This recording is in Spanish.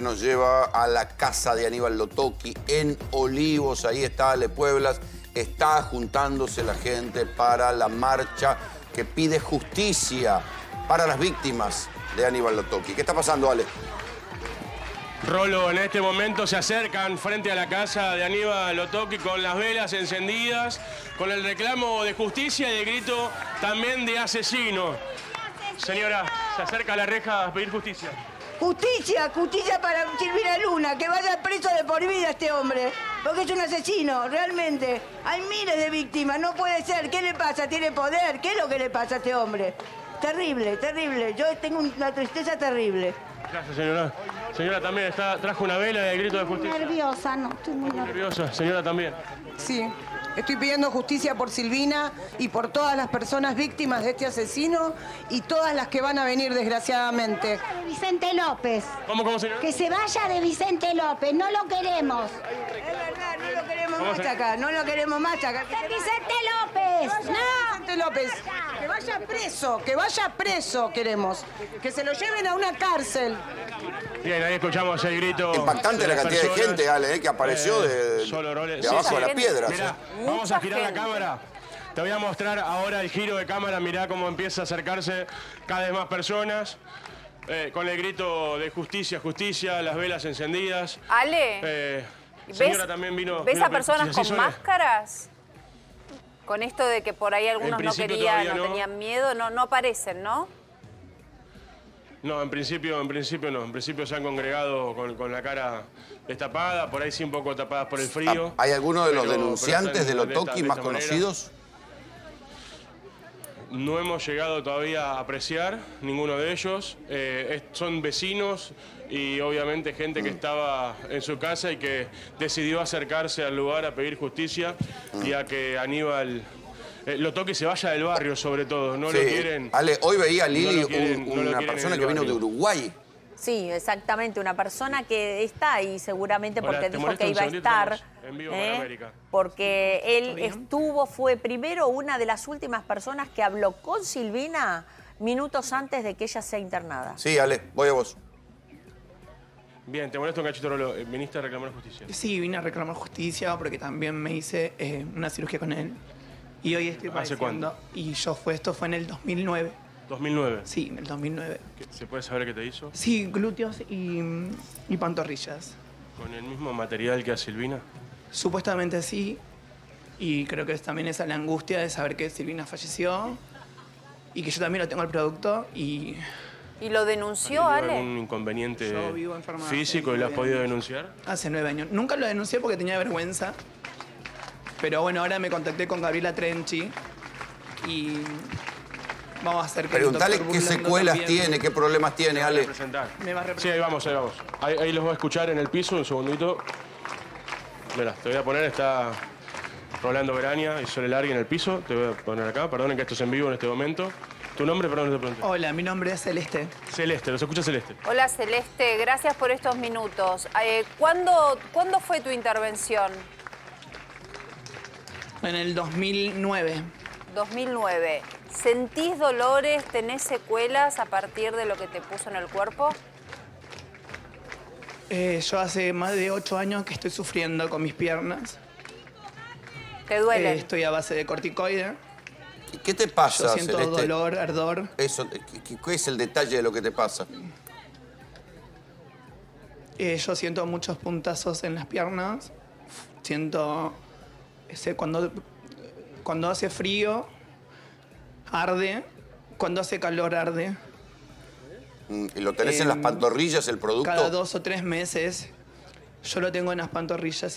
nos lleva a la casa de Aníbal Lotoki en Olivos. Ahí está Ale Pueblas. Está juntándose la gente para la marcha que pide justicia para las víctimas de Aníbal Lotoki. ¿Qué está pasando, Ale? Rolo, en este momento se acercan frente a la casa de Aníbal Lotoki con las velas encendidas, con el reclamo de justicia y el grito también de asesino. Señora, se acerca a la reja a pedir justicia. Justicia, justicia para Silvina Luna, que vaya preso de por vida este hombre, porque es un asesino, realmente. Hay miles de víctimas, no puede ser. ¿Qué le pasa? ¿Tiene poder? ¿Qué es lo que le pasa a este hombre? Terrible, terrible. Yo tengo una tristeza terrible. Gracias, señora. Señora, también está, trajo una vela de grito de justicia. Nerviosa, no, estoy muy nerviosa. Nerviosa, señora también. Sí, estoy pidiendo justicia por Silvina y por todas las personas víctimas de este asesino y todas las que van a venir desgraciadamente. De Vicente López. ¿Cómo, cómo, señora? Que se vaya de Vicente López, no lo queremos. Es verdad, no lo queremos ¿Cómo más acá, no lo queremos más que. Vicente López, no. Vicente López, que vaya preso, que vaya preso queremos, que se lo lleven a una cárcel. Bien, ahí escuchamos el grito. Impactante de la cantidad de gente, Ale, eh, que apareció de, Solo roles. de Sí, abajo sí. de las piedras. Mirá, eh. vamos a girar la cámara. Te voy a mostrar ahora el giro de cámara. Mirá cómo empieza a acercarse cada vez más personas. eh, con el grito de justicia, justicia, las velas encendidas. Ale, ¿ves, señora también vino. ¿ves vino a personas con máscaras? Con esto de que por ahí algunos no querían, no, no. tenían miedo, no, no aparecen, ¿no? No, en principio, en principio no. En principio se han congregado con, con la cara destapada, por ahí sí un poco tapadas por el frío. Ah, ¿Hay alguno de los pero- pero denunciantes están de Lotoki de más conocidos? No hemos llegado todavía a apreciar ninguno de ellos. Eh, son vecinos y obviamente gente que estaba en su casa y que decidió acercarse al lugar a pedir justicia y a que Aníbal eh, lo toque y se vaya del barrio sobre todo. No Sí. lo quieren. Ale, hoy veía a Lili, no lo quieren- un- no lo una persona que vino de barrio. Uruguay. Sí, exactamente, una persona que está ahí seguramente Hola, porque ¿te dijo que iba a estar. En vivo para ¿eh? América. Porque él estuvo, fue primero una de las últimas personas que habló con Silvina minutos antes de que ella sea internada. Sí, Ale, voy a vos. Bien, te molesto un cachito, Rolo. Eh, Viniste a reclamar justicia. Sí, vine a reclamar justicia porque también me hice eh, una cirugía con él. Y hoy estoy ¿Hace padeciendo. cuánto? Y yo fue, esto fue en el 2009. 2009. Sí, en el 2009. ¿Qué- ¿Se puede saber qué te hizo? Sí, glúteos y, y pantorrillas. ¿Con el mismo material que a Silvina? Supuestamente sí. Y creo que es también esa la angustia de saber que Silvina falleció. Y que yo también lo tengo el producto. Y ¿Y lo denunció, ¿Tuvo Ale? algún inconveniente Yo vivo enferma físico hace y lo has nueve podido años. denunciar? hace nueve años. Nunca lo denuncié porque tenía vergüenza. Pero bueno, ahora me contacté con Gabriela Trenchi. Y vamos a hacer que Preguntale qué secuelas también tiene, qué problemas tiene, Ale. Representar. Me va a Sí, representar. ahí vamos, ahí vamos. Ahí, ahí los voy a escuchar en el piso, un segundito. Mira, te voy a poner, está Rolando Verania y Sole Largui en el piso. Te voy a poner acá, perdonen que esto es en vivo en este momento. ¿Tu nombre? Perdón, no te pregunté. Hola, mi nombre es Celeste. Celeste, los escucha Celeste. Hola Celeste, gracias por estos minutos. Eh, ¿cuándo, ¿Cuándo fue tu intervención? En el 2009. 2009. ¿Sentís dolores, tenés secuelas a partir de lo que te puso en el cuerpo? Eh, yo hace más de ocho años que estoy sufriendo con mis piernas. ¿Te Eh, duelen? estoy a base de corticoide. ¿Y ¿Qué te pasa, Yo siento Celeste? dolor, ardor. Eso, ¿qué, es el detalle de lo que te pasa? Eh, yo siento muchos puntazos en las piernas. Siento. ese, cuando, cuando hace frío, arde. Cuando hace calor, arde. Mm, ¿Y lo tenés en las Em, pantorrillas el producto? Cada dos o tres meses, yo lo tengo en las pantorrillas